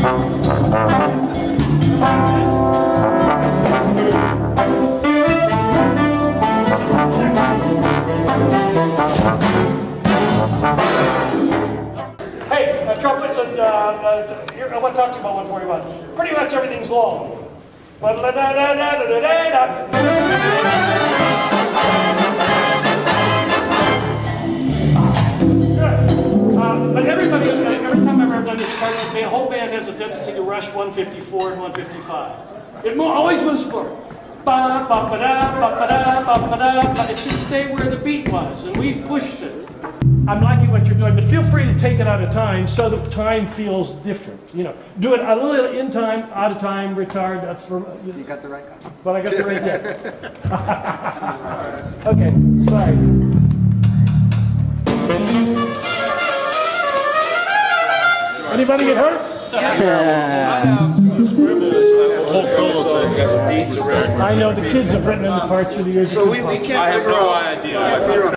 Hey, uh, trumpets and, uh, uh, I want to talk to you about 141. Pretty much everything's long. 154 and 155. It mo- always moves forward. Ba, ba, ba, da, ba, ba, da, ba, ba, da, ba. It should stay where the beat was, and we pushed it. I'm liking what you're doing, but feel free to take it out of time so the time feels different. You know, do it a little in time, out of time, retard. uh, For, You you got the right guy. but I got the right yeah. okay, sorry. Anybody get hurt? Whole solo thing has the background. I know the kids have written in the parts through the years. So we, we can't figure out. Okay,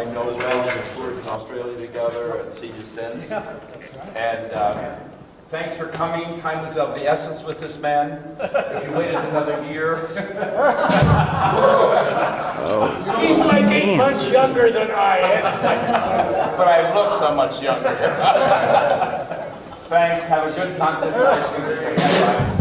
I know as well. We've toured in Australia together and seen you since. And um, thanks for coming. Time is of the essence with this man. If you waited another year, He's like eight months younger than I am. but I look so much younger. Thanks. Have a good concert.